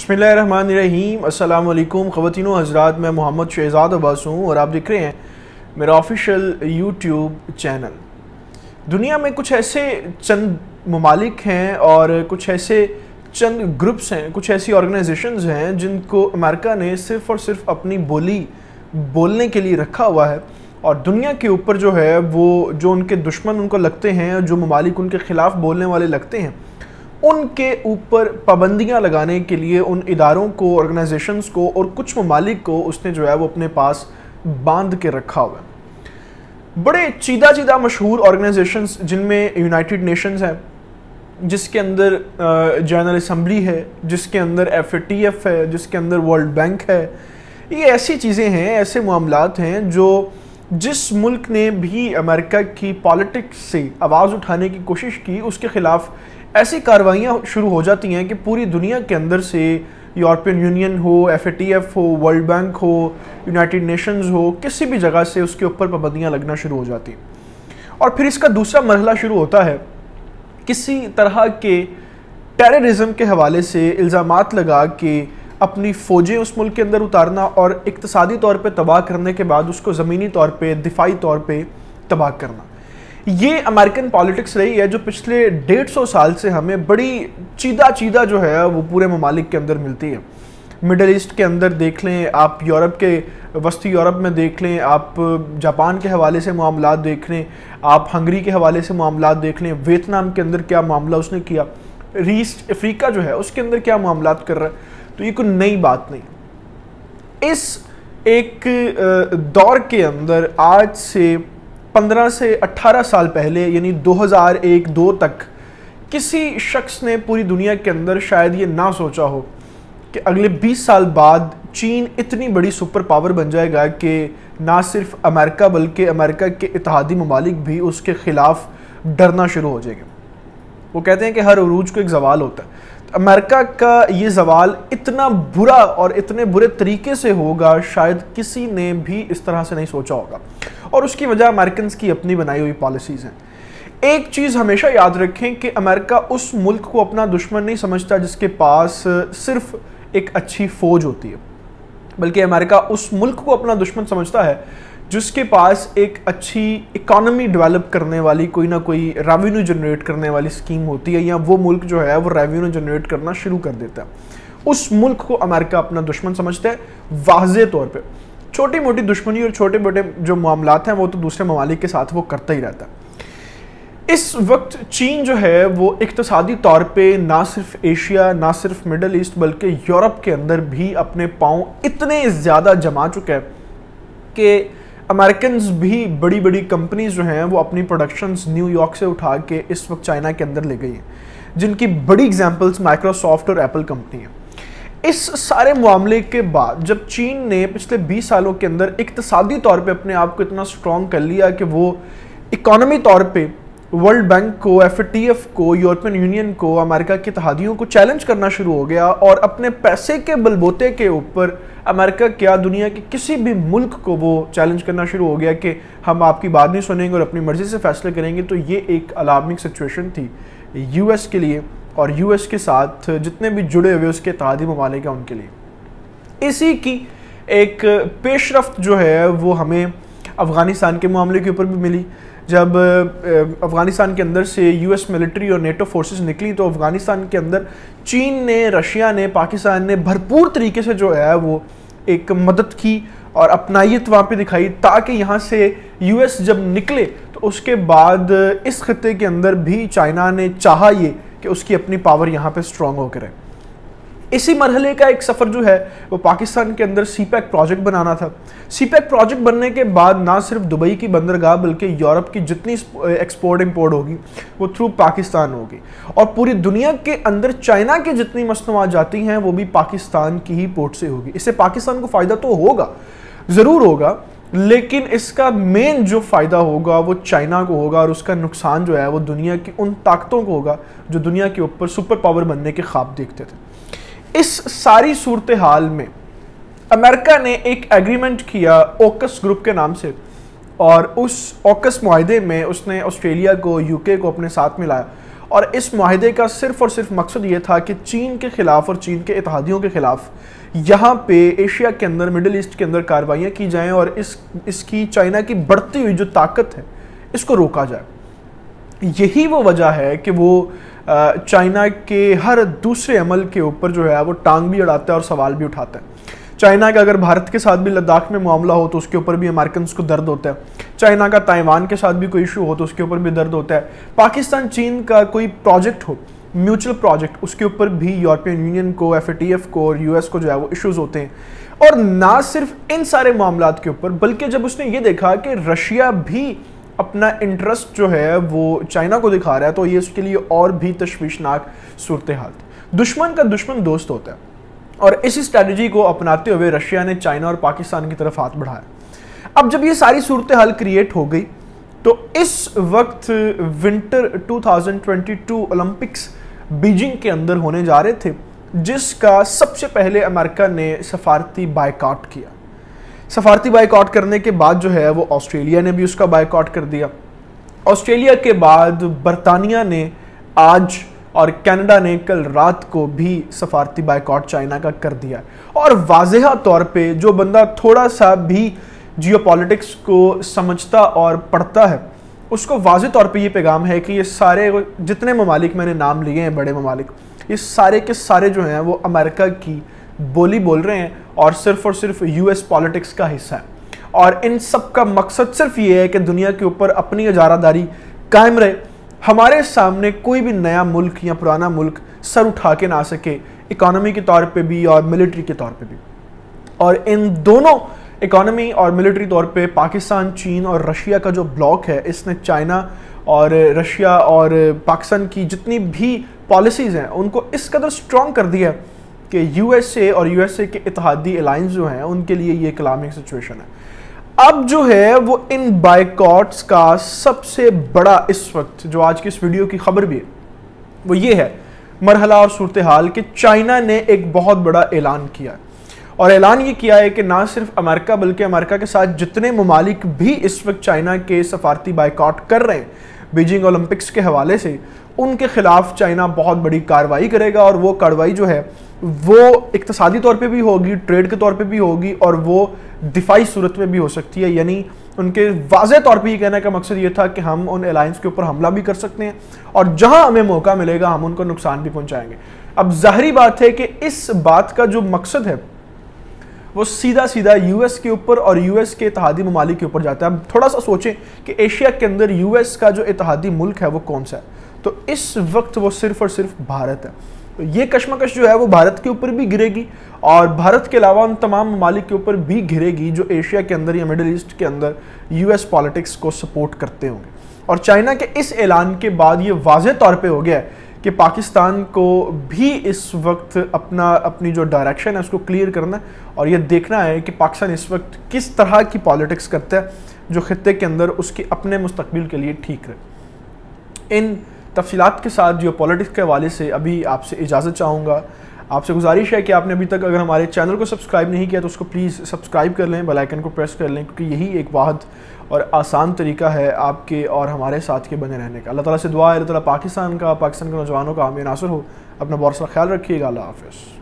بسم اللہ الرحمن الرحیم السلام علیکم خواتین و حضرات میں محمد شہزاد عباس ہوں اور آپ دیکھ رہے ہیں میرا آفیشیل یوٹیوب چینل دنیا میں کچھ ایسے چند ممالک ہیں اور کچھ ایسے چند گروپس ہیں کچھ ایسی آرگنائزیشنز ہیں جن کو امریکہ نے صرف اور صرف اپنی بولی بولنے کے لیے رکھا ہوا ہے اور دنیا کے اوپر جو ہے وہ جو ان کے دشمن ان کو لگتے ہیں جو ممالک ان کے خلاف بولنے والے لگتے ہیں ان کے اوپر پابندیاں لگانے کے لیے ان اداروں کو آرگنائزیشنز کو اور کچھ ممالک کو اس نے جو ہے وہ اپنے پاس باندھ کے رکھا ہوا ہے۔ بڑے چیدہ چیدہ مشہور آرگنائزیشنز جن میں یونائٹڈ نیشنز ہیں، جس کے اندر جنرل اسمبلی ہے، جس کے اندر ایف اے ٹی ایف ہے، جس کے اندر ورلڈ بینک ہے۔ یہ ایسی چیزیں ہیں، ایسے معاملات ہیں جو جس ملک نے بھی امریکہ کی پالیٹکس سے آواز اٹھانے کی کوشش کی، اس کے خلاف ایسی کاروائیاں شروع ہو جاتی ہیں کہ پوری دنیا کے اندر سے یورپین یونین ہو ایف اے ٹی ایف ہو ورلڈ بینک ہو یونائٹڈ نیشنز ہو، کسی بھی جگہ سے اس کے اوپر پابندیاں لگنا شروع ہو جاتی ہیں۔ اور پھر اس کا دوسرا مرحلہ شروع ہوتا ہے کسی طرح کے ٹیررزم کے حوالے سے الزامات لگا کے اپنی فوجیں اس ملک کے اندر اتارنا اور اقتصادی طور پہ تباہ کرنے کے بعد اس کو زمینی طور پہ، دفاعی طور پہ تباہ کرنا۔ یہ امریکن پالیٹکس رہی ہے جو پچھلے ڈیڑھ سو سال سے ہمیں بڑی چیدہ چیدہ جو ہے وہ پورے ممالک کے اندر ملتی ہے۔ مڈل ایسٹ کے اندر دیکھ لیں، آپ یورپ کے وسطی یورپ میں دیکھ لیں، آپ جاپان کے حوالے سے معاملات دیکھ لیں، آپ ہنگری کے حوالے سے معاملات دیکھ لیں۔ ویتنام کے اندر کیا معاملہ اس نے کیا؟ ریسٹ افریقہ جو ہے، اس کے اندر کیا معاملات کر رہا ہے؟ تو یہ کوئی نئی بات نہیں۔ اس ایک دور کے اندر آج سے پندرہ سے اٹھارہ سال پہلے یعنی دو ہزار ایک دو تک، کسی شخص نے پوری دنیا کے اندر شاید یہ نہ سوچا ہو کہ اگلے بیس سال بعد چین اتنی بڑی سپر پاور بن جائے گا کہ نہ صرف امریکہ بلکہ امریکہ کے اتحادی ممالک بھی اس کے خلاف ڈرنا شروع ہو جائے گا وہ کہتے ہیں کہ ہر عروج کو ایک زوال ہوتا ہے۔ امریکہ کا یہ زوال اتنا برا اور اتنے برے طریقے سے ہوگا، شاید کسی نے بھی اس طرح سے نہیں سوچا ہوگا۔ اور اس کی وجہ امریکنز کی اپنی بنائی ہوئی پالیسیز ہیں۔ ایک چیز ہمیشہ یاد رکھیں کہ امریکہ اس ملک کو اپنا دشمن نہیں سمجھتا جس کے پاس صرف ایک اچھی فوج ہوتی ہے، بلکہ امریکہ اس ملک کو اپنا دشمن سمجھتا ہے جس کے پاس ایک اچھی اکانومی ڈیولپ کرنے والی کوئی نہ کوئی ریونیو جنریٹ کرنے والی سکیم ہوتی ہے یا وہ ملک جو ہے وہ ریونیو جنریٹ کرنا شروع کر دیتا ہے۔ اس ملک کو امریکہ اپنا دشمن سمجھتا ہے واضح طور پہ۔ چھوٹی موٹی دشمنی اور چھوٹے موٹے جو معاملات ہیں وہ تو دوسرے ممالک کے ساتھ وہ کرتا ہی رہتا ہے۔ اس وقت چین جو ہے وہ اقتصادی طور پہ نہ صرف ایشیا نہ صرف مڈل ایسٹ بلکہ یورپ کے اندر بھی اپنے پاؤں اتنے زیادہ جما چکے کہ امریکنز بھی بڑی بڑی کمپنیز جو ہیں وہ اپنی پروڈکشنز نیو یارک سے اٹھا کے اس وقت چائنا کے اندر لے گئی ہیں، جن کی بڑی اگزامپلس مائکروسافٹ اور ایپل کمپنی ہیں۔ اس سارے معاملے کے بعد جب چین نے پچھلے بیس سالوں کے اندر اقتصادی طور پہ اپنے آپ کو اتنا سٹرونگ کر لیا کہ وہ اکانومی طور پہ ورلڈ بینک کو ایف ٹی ایف کو یورپین یونین کو امریکہ کی اتحادیوں کو چیلنج کرنا شروع ہو گیا اور اپنے پیسے کے بلبوتے کے اوپر امریکہ کیا دنیا کے کسی بھی ملک کو وہ چیلنج کرنا شروع ہو گیا کہ ہم آپ کی بات نہیں سنیں گے اور اپنی مرضی سے فیصلے کریں گے، تو یہ ایک علامک سچویشن تھی یو ایس کے لیے اور یو ایس کے ساتھ جتنے بھی جڑے ہوئے اس کے اتحادی ممالک ہیں ان کے لیے۔ اسی کی ایک پیش رفت جو ہے وہ ہمیں افغانستان کے معاملے کے اوپر بھی ملی۔ جب افغانستان کے اندر سے یو ایس ملٹری اور نیٹو فورسز نکلی تو افغانستان کے اندر چین نے، رشیا نے، پاکستان نے بھرپور طریقے سے جو ہے وہ ایک مدد کی اور اپنائیت وہاں پہ دکھائی تاکہ یہاں سے یو ایس جب نکلے تو اس کے بعد اس خطے کے اندر بھی چائنا نے چاہا یہ کہ اس کی اپنی پاور یہاں پہ سٹرونگ ہو کرے۔ اسی مرحلے کا ایک سفر جو ہے، وہ پاکستان کے اندر سی پیک پروجیکٹ بنانا تھا۔ سی پیک پروجیکٹ بننے کے بعد نہ صرف دبئی کی بندرگاہ، بلکہ یورپ کی جتنی ایکسپورٹ امپورٹ ہوگی، وہ تھرو پاکستان ہوگی۔ اور پوری دنیا کے اندر چائنا کی جتنی مصنوعات جاتی ہیں، وہ بھی پاکستان کی ہی پورٹ سے ہوگی۔ اس سے پاکستان کو فائدہ تو ہوگا، ضرور ہوگا، لیکن اس کا مین جو فائدہ ہوگا، وہ چائنا کو ہوگا، اور اس کا نقصان جو ہے، وہ دنیا کی ان طاقتوں کو ہوگا جو دنیا کے اوپر سپر پاور بننے کے خواب دیکھتے تھے۔ اس ساری صورتحال میں امریکہ نے ایک ایگریمنٹ کیا اوکس گروپ کے نام سے اور اس اوکس معاہدے میں اس نے آسٹریلیا کو یو کے کو اپنے ساتھ ملایا اور اس معاہدے کا صرف اور صرف مقصد یہ تھا کہ چین کے خلاف اور چین کے اتحادیوں کے خلاف یہاں پہ ایشیا کے اندر مڈل ایسٹ کے اندر کاروائیاں کی جائیں اور اس اس کی چائنا کی بڑھتی ہوئی جو طاقت ہے، اس کو روکا جائے۔ یہی وہ وجہ ہے کہ وہ چائنا کے ہر دوسرے عمل کے اوپر جو ہے وہ ٹانگ بھی اڑاتا ہے اور سوال بھی اٹھاتا ہے۔ چائنا کا اگر بھارت کے ساتھ بھی لداخ میں معاملہ ہو تو اس کے اوپر بھی امریکنز کو درد ہوتا ہے۔ چائنا کا تائیوان کے ساتھ بھی کوئی ایشو ہو تو اس کے اوپر بھی درد ہوتا ہے۔ پاکستان، چین کا کوئی پروجیکٹ ہو میوچل پروجیکٹ اس کے اوپر بھی یورپین یونین کو ایف اے ٹی ایف کو اور یو ایس کو جو ہے وہ ایشوز ہوتے ہیں۔ اور نہ صرف ان سارے معاملات کے اوپر، بلکہ جب اس نے یہ دیکھا کہ رشیا بھی اپنا انٹرسٹ جو ہے وہ چائنا کو دکھا رہا ہے، تو یہ اس کے لیے اور بھی تشویشناک صورتحال دشمن کا دشمن دوست ہوتا ہے اور اسی اسٹریٹجی کو اپناتے ہوئے رشیا نے چائنا اور پاکستان کی طرف ہاتھ بڑھایا۔ اب جب یہ ساری صورتحال کریٹ ہو گئی، تو اس وقت ونٹر 2022 اولمپکس بیجنگ کے اندر ہونے جا رہے تھے، جس کا سب سے پہلے امریکہ نے سفارتی بائیکاٹ کیا۔ سفارتی بائیکاٹ کرنے کے بعد جو ہے وہ آسٹریلیا نے بھی اس کا بائیکاٹ کر دیا۔ آسٹریلیا کے بعد برطانیہ نے آج اور کینیڈا نے کل رات کو بھی سفارتی بائیکاٹ چائنا کا کر دیا۔ اور واضح طور پہ جو بندہ تھوڑا سا بھی جیو پالیٹکس کو سمجھتا اور پڑھتا ہے، اس کو واضح طور پہ یہ پیغام ہے کہ یہ سارے جتنے ممالک میں نے نام لیے ہیں، بڑے ممالک، یہ سارے کے سارے جو ہیں وہ امریکہ کی بولی بول رہے ہیں اور صرف اور صرف یو ایس پالیٹکس کا حصہ ہے۔ اور ان سب کا مقصد صرف یہ ہے کہ دنیا کے اوپر اپنی اجارہ داری قائم رہے۔ ہمارے سامنے کوئی بھی نیا ملک یا پرانا ملک سر اٹھا کے نہ سکے اکانومی کے طور پہ بھی اور ملٹری کے طور پہ بھی۔ اور ان دونوں اکانومی اور ملٹری طور پہ پاکستان، چین اور رشیا کا جو بلاک ہے، اس نے چائنا اور رشیا اور پاکستان کی جتنی بھی پالیسیز ہیں، ان کو اس قدر سٹرونگ کر دیا ہے کہ یو ایس اے اور یو ایس اے کے اتحادی الائنس جو ہیں، ان کے لیے یہ اکلامک سچویشن ہے۔ اب جو ہے، وہ ان بائیکاٹس کا سب سے بڑا اس وقت، جو آج کی اس ویڈیو کی خبر بھی ہے، وہ یہ ہے۔ مرحلہ اور صورتحال کہ چائنا نے ایک بہت بڑا اعلان کیا ہے۔ اور اعلان یہ کیا ہے کہ نہ صرف امریکہ بلکہ امریکہ کے ساتھ جتنے ممالک بھی اس وقت چائنا کے سفارتی بائیکاٹ کر رہے ہیں، بیجنگ اولمپکس کے حوالے سے، ان کے خلاف چائنا بہت بڑی کاروائی کرے گا اور وہ کاروائی جو ہے وہ اقتصادی طور پہ بھی ہوگی، ٹریڈ کے طور پہ بھی ہوگی اور وہ دفاعی صورت میں بھی ہو سکتی ہے۔ یعنی ان کے واضح طور پہ یہ کہنے کا مقصد یہ تھا کہ ہم ان الائنس کے اوپر حملہ بھی کر سکتے ہیں اور جہاں ہمیں موقع ملے گا، ہم ان کو نقصان بھی پہنچائیں گے۔ اب ظاہری بات ہے کہ اس بات کا جو مقصد ہے، وہ سیدھا سیدھا یو ایس کے اوپر اور یو ایس کے اتحادی ممالک کے اوپر جاتا ہے۔ اب تھوڑا سا سوچیں کہ ایشیا کے اندر یو ایس کا جو اتحادی ملک ہے، وہ کون سا ہے؟ تو اس وقت وہ صرف اور صرف بھارت ہے۔ یہ کشمکش جو ہے وہ بھارت کے اوپر بھی گرے گی اور بھارت کے علاوہ ان تمام ممالک کے اوپر بھی گرے گی جو ایشیا کے اندر یا مڈل ایسٹ کے اندر یو ایس پالیٹکس کو سپورٹ کرتے ہوں گے۔ اور چائنا کے اس اعلان کے بعد یہ واضح طور پہ ہو گیا ہے کہ پاکستان کو بھی اس وقت اپنا، اپنی جو ڈائریکشن ہے اس کو کلیئر کرنا ہے اور یہ دیکھنا ہے کہ پاکستان اس وقت کس طرح کی پالیٹکس کرتا ہے جو خطے کے اندر اس کی اپنے مستقبل کے لیے ٹھیک رہے۔ ان تفصیلات کے ساتھ جیو پولیٹکس کے حوالے سے ابھی آپ سے اجازت چاہوں گا۔ آپ سے گزارش ہے کہ آپ نے ابھی تک اگر ہمارے چینل کو سبسکرائب نہیں کیا تو اس کو پلیز سبسکرائب کر لیں بلائکن کو پریس کر لیں، کیونکہ یہی ایک واحد اور آسان طریقہ ہے آپ کے اور ہمارے ساتھ کے بنے رہنے کا۔ اللہ تعالیٰ سے دعا ہے، اللہ تعالیٰ پاکستان کا، پاکستان کے نوجوانوں کا ہمیں ناصر ہو۔ اپنا بہت سا خیال رکھیے گا، اللہ حافظ۔